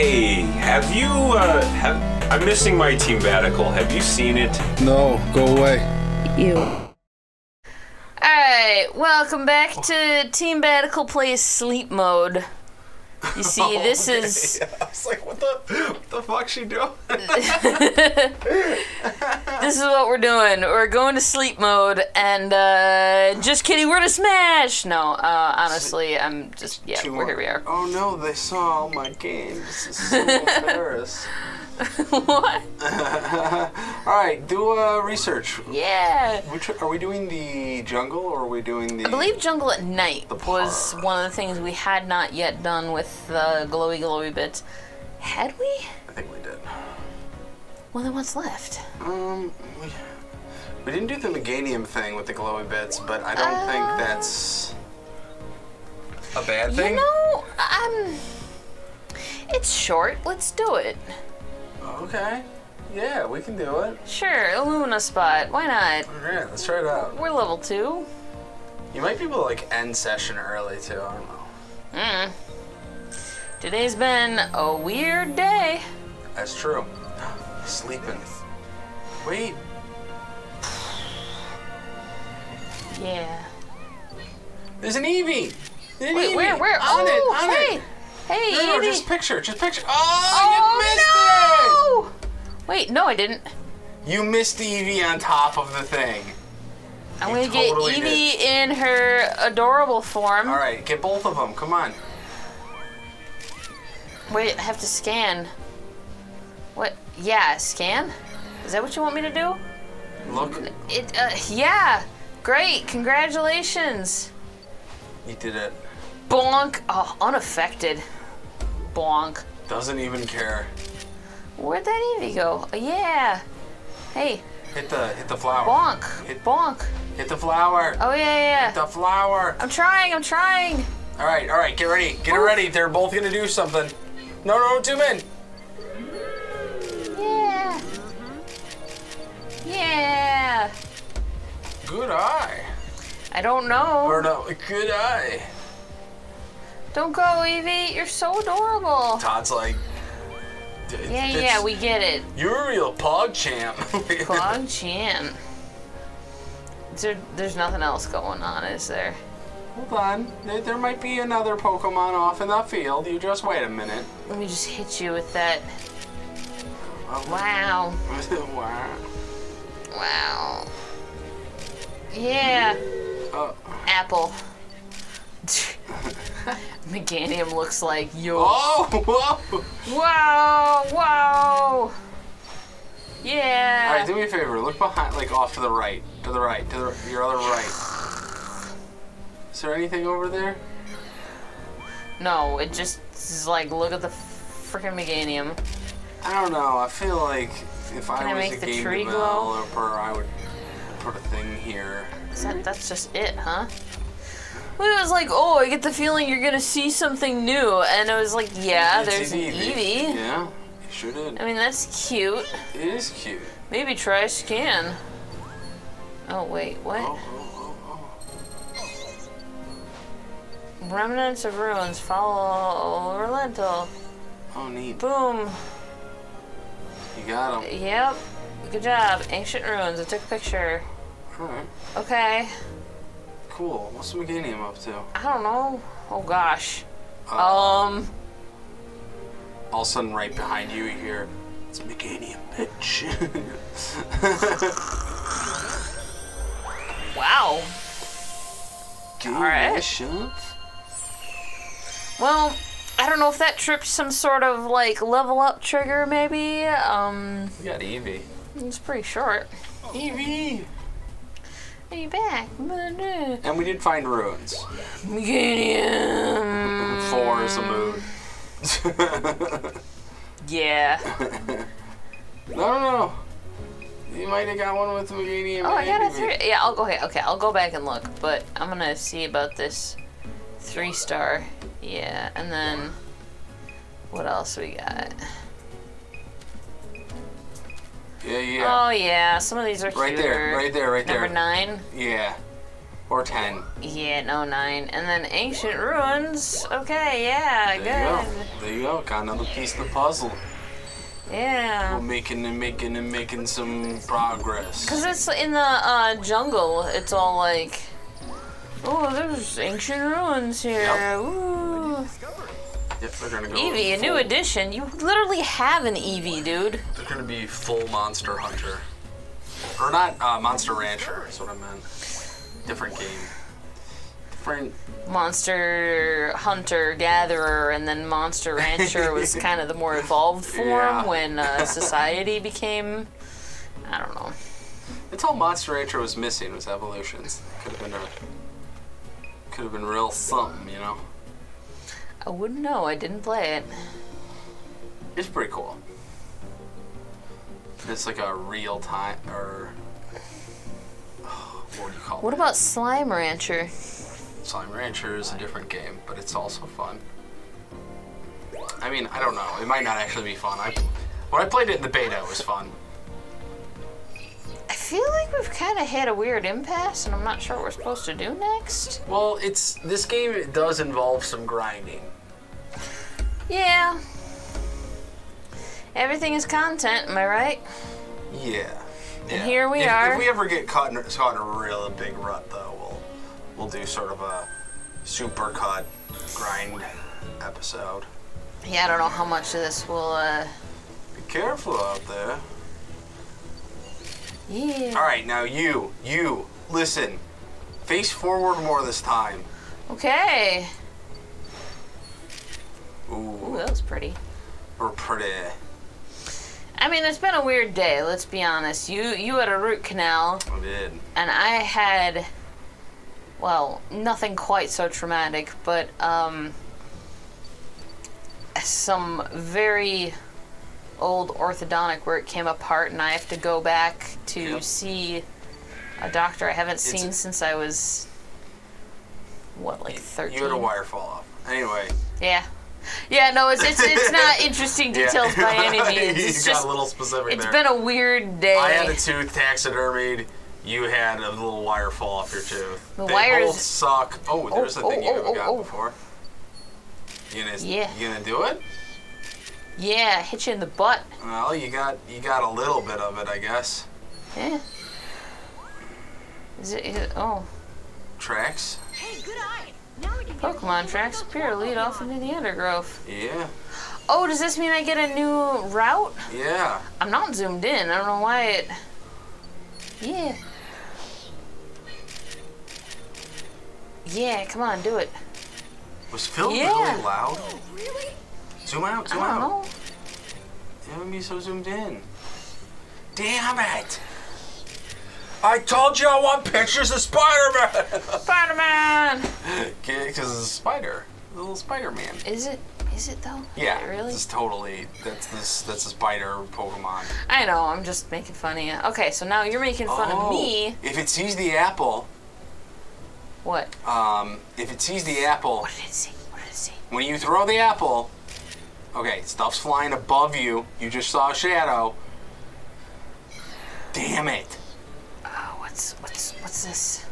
Hey, have you, uh, have, I'm missing my Team Badical. Have you seen it? No, go away. You. Alright, welcome back to Team Badical Plays Sleep Mode. You see, this is I was like, what the, what the fuck's she doing? this is what we're doing. We're going to sleep mode, and uh, just kidding, we're gonna smash. No, uh, honestly, I'm just yeah, we're here we are. Oh no, they saw all my games. This is so embarrassed. what? all right, do uh, research. Yeah. Which are we doing the jungle or are we doing the? I believe Jungle at Night was one of the things we had not yet done with the glowy glowy bits. Had we? I think we did. Well, then what's left? Um, we, we didn't do the Meganium thing with the glowy bits, but I don't Uh, think that's a bad thing. You know, um, it's short. Let's do it. Okay. Yeah, we can do it. Sure, Illumina spot. Why not? All right, let's try it out. We're level two. You might be able to like end session early too. I don't know. Mm. Today's been a weird day. That's true. Sleeping. Wait. Yeah. There's an Eevee. There's an Wait, Eevee. where, where? On oh, it, on hey. it. Hey, No, no, just picture, just picture. Oh, oh, no! Wait, no, I didn't. you missed it! You missed Eevee on top of the thing. I'm You gonna get totally Eevee in her adorable form. All right, get both of them. Come on. Wait, I have to scan. What? Yeah, scan? Is that what you want me to do? Look, It, uh, yeah. Great, congratulations. you did it. Bonk. Oh, unaffected. Bonk. Doesn't even care. Where'd that Eevee go? Oh, yeah. Hey, Hit the hit the flower. bonk. Hit- Bonk. Hit the flower. Oh, yeah, yeah. Hit the flower. I'm trying, I'm trying. All right, all right, get ready. Get ready. They're both gonna do something. No, no, two men. Yeah. Mm-hmm. Yeah. Good eye. I don't know. Or no, good eye. Don't go, Eevee. You're so adorable. Todd's like. "D- Yeah, yeah, we get it. You're a real pog champ. Pog Chan. Is there, there's nothing else going on, is there? Hold on. There, there might be another Pokemon off in the field. You just wait a minute. Let me just hit you with that. Oh, Wow. wow. Wow. Yeah. Oh. Apple. Meganium looks like yo. Oh, whoa. Wow, wow. All Yeah. Alright, do me a favor. Look behind, like off to the right, to the right, to the, your other right. Is there anything over there? no, it just is like, look at the freaking Meganium. I don't know. I feel like if I Can I was make a the game tree glow? developer, I would put a thing here. that, that's just it, huh? Well, it was like, oh, I get the feeling you're gonna see something new, and it was like, yeah, It's there's an Eevee. Yeah, you sure did. I mean, that's cute. It is cute. Maybe try scan. Oh wait, what? Oh, oh, oh, oh. Remnants of ruins. Follow Relental. Oh, neat. Boom. You got him. Yep. Good job. Ancient ruins. I took a picture. All right. Okay. Cool. What's Meganium up to? I don't know. Oh gosh. Uh, Um. all of a sudden, right behind you, you hear, it's Meganium, bitch. Wow. right. Shove. Well, I don't know if that tripped some sort of like level up trigger, maybe. Um. We got Eevee. It's pretty short. Eevee! Back? And we did find ruins. Meganium. Four is the mood. Yeah. no, no, no. You might have got one with Meganium. Oh, I got a three. Yeah, I'll go. Okay, okay, I'll go back and look. But I'm gonna see about this three star. Yeah, and then what else we got? Yeah. Oh yeah, some of these are right cuter. there, right there, right there. Number nine. Yeah. Or 10. Yeah, no, nine. And then Ancient Ruins. Okay, yeah, There good. you go. There you go. Got another piece of the puzzle. Yeah. We're making and making and making some progress. Because it's in the uh, jungle. It's all like, oh, there's ancient ruins here. Yep. Ooh. Yep, they're gonna go. Eevee, a new full- addition. You literally have an Eevee, dude. They're gonna be full Monster Hunter. Or not uh, Monster Rancher, is what I meant. Different game. Different. Monster Hunter Gatherer, and then Monster Rancher was kind of the more evolved form Yeah. when uh, society became. I don't know. That's all Monster Rancher was missing was evolutions. Could have been a. Could have been real something, you know. I wouldn't know. I didn't play it. It's pretty cool. It's like a real time or. Oh, what do you call it? What it? about Slime Rancher? Slime Rancher is a different game, but it's also fun. I mean, I don't know. It might not actually be fun. I when I played it in the beta, it was fun. I feel like we've kind of hit a weird impasse, and I'm not sure what we're supposed to do next. Well, it's this game it does involve some grinding. Yeah. Everything is content, am I right? Yeah. And here we if, are. If we ever get caught in, caught in a real big rut, though, we'll we'll do sort of a super cut grind episode. Yeah, I don't know how much of this will, uh. Be careful out there. Yeah. All right, now you, you, listen. Face forward more this time. Okay. Ooh, Ooh, that was pretty. we're pretty. I mean, it's been a weird day. Let's be honest. You you had a root canal, We did. and I had, well, nothing quite so traumatic, but um, some very old orthodontic where it came apart, and I have to go back to Yep. see a doctor I haven't seen a- since I was what, like thirteen. You had a wire fall off. Anyway. Yeah. Yeah, no, it's it's, it's not interesting Yeah. details by any means. It's you It's got just a little specific it's there. been a weird day. I had a tooth taxidermied. You had a little wire fall off your tooth. The they wires- both suck. Oh, oh there's Oh, a thing oh, you oh, haven't oh, got oh. before. You gonna, Yeah. you gonna do it? yeah, hit you in the butt. Well, you got you got a little bit of it, I guess. Yeah. Is it, is it oh. Tracks. Hey, good eye. Now we can get Pokemon tracks appear lead off into the undergrowth. Yeah. Oh, does this mean I get a new route? Yeah. I'm not zoomed in. I don't know why it. Yeah. Yeah, come on, do it. Was Phil Yeah. really loud? Oh, really? Zoom out. zoom I Zoom don't out. know. You haven't be so zoomed in. Damn it! I told you I want pictures of Spider-Man. Spider-Man. Because it's a spider, a little Spider-Man. Is it? Is it though? Yeah, Really? It's totally. That's this. That's a spider Pokemon. I know. I'm just making fun of you. Okay, so now you're making fun of me. If it sees the apple, What? um, if it sees the apple, What did it see? What did it say? when you throw the apple, okay, stuff's flying above you. You just saw a shadow. Damn it! What's what's what's this?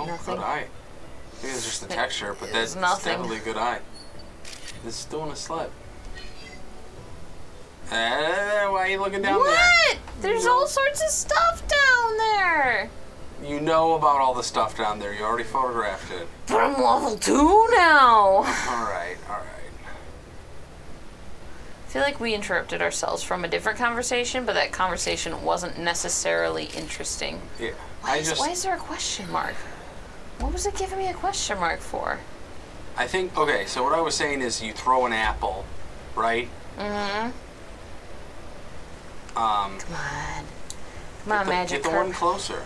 Oh, Nothing. good eye. I think it's just the It- texture, but that's definitely a good eye. This is doing a slip. Uh, why are you looking down there? what? There's all sorts of stuff down there. You know about all the stuff down there. You already photographed it. But I'm level two now. All right, all right. I feel like we interrupted ourselves from a different conversation, but that conversation wasn't necessarily interesting. Yeah, Why, I is, just. why is there a question mark? What was it giving me a question mark for? I think okay. So what I was saying is, you throw an apple, right? Mm-hmm. Um, Come on. Come on, the, Magic Get the one closer.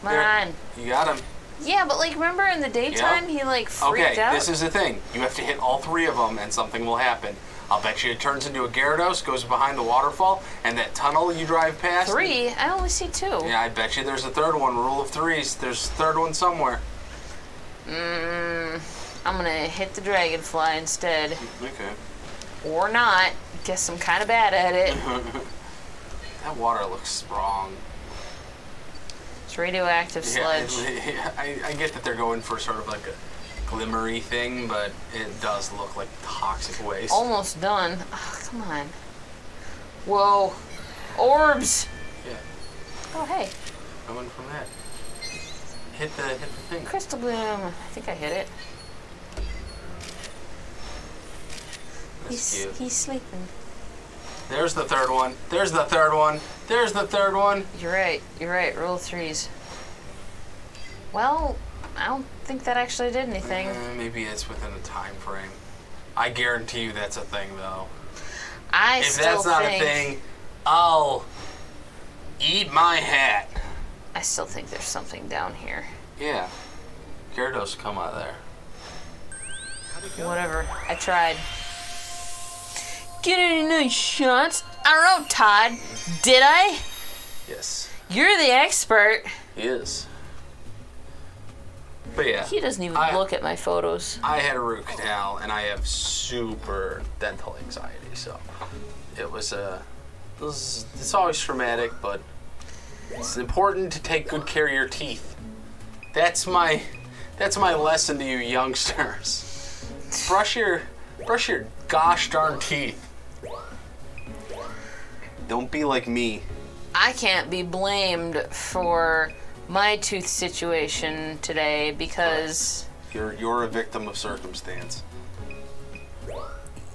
Come There. on. You got him. Yeah, but like, remember in the daytime, he like freaked Okay, out. this is the thing. You have to hit all three of them, and something will happen. I'll bet you it turns into a Gyarados, goes behind the waterfall, and that tunnel you drive past. Three? I only see two. Yeah, I bet you there's a third one. Rule of threes. There's a third one somewhere. Mm, I'm gonna hit the dragonfly instead. Okay. Or not. Guess I'm kind of bad at it. That water looks wrong. It's radioactive sludge. Yeah, I, I get that they're going for sort of like a glimmery thing, but it does look like toxic waste. Almost done. Oh, come on. Whoa. Orbs. Yeah, Oh, hey. coming from that. Hit the hit the thing. Crystal bloom. I think I hit it. That's He's, cute. he's sleeping. There's the third one. There's the third one. There's the third one. You're right. You're right. Roll threes. Well, I don't think that actually did anything. Uh, maybe it's within a time frame. I guarantee you that's a thing, though. I still. If that's not think a thing, I'll eat my hat. I still think there's something down here. Yeah. Gyarados come out of there. Whatever. I tried. Get any nice shots? I don't know, Todd. Did I? Yes, You're the expert. he is. But yeah, He doesn't even I- look at my photos. I had a root canal and I have super dental anxiety, so it was Uh, it was, it's always traumatic, but it's important to take good care of your teeth. That's my that's my lesson to you youngsters. Brush your brush your gosh darn teeth. Don't be like me. I can't be blamed for my tooth situation today because, You're you're a victim of circumstance.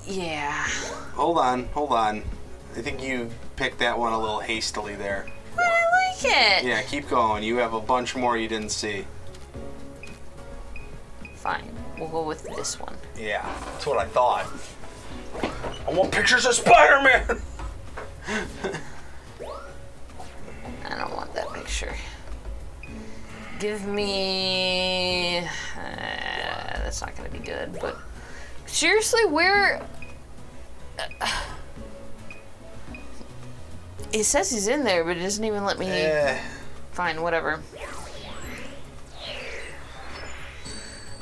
yeah. Hold on, hold on. I think you picked that one a little hastily there. But I like it. Yeah, keep going. You have a bunch more you didn't see. Fine. We'll go with this one. Yeah, that's what I thought. I want pictures of Spider-Man. I don't want that picture. Give me. Uh, that's not gonna be good, but. Seriously, where. It says he's in there, but it doesn't even let me. Eh, Fine, whatever.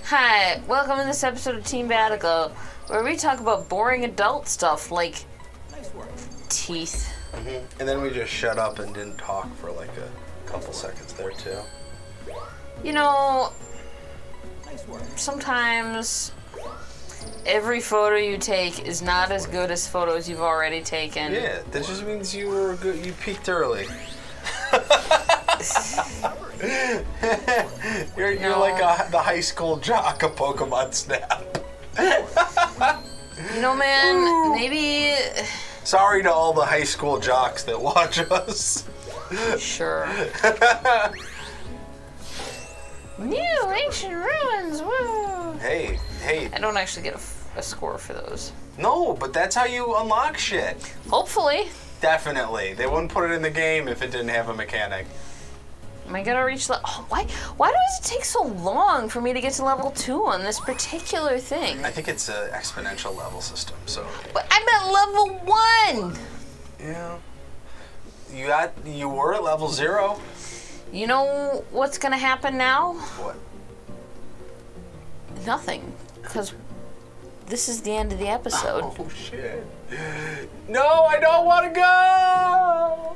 Hi, welcome to this episode of Team Batico, where we talk about boring adult stuff like teeth. Mm-hmm. and then we just shut up and didn't talk for like a couple seconds there too. You know, sometimes every photo you take is not as good as photos you've already taken. Yeah, that just means you were good. You peaked early. you're you're like a, the high school jock of Pokemon Snap. You know, man, maybe. Sorry to all the high school jocks that watch us. Sure. New ancient ruins, woo! Hey, hey, I don't actually get a, a score for those. no, but that's how you unlock shit. Hopefully. Definitely. They wouldn't put it in the game if it didn't have a mechanic. Am I gonna reach le- oh, why? Why does it take so long for me to get to level two on this particular thing? I think it's an exponential level system, so But I'm at level one. yeah. You got you were at level zero. You know what's gonna happen now? What? Nothing, because this is the end of the episode. Oh shit. No, I don't want to go.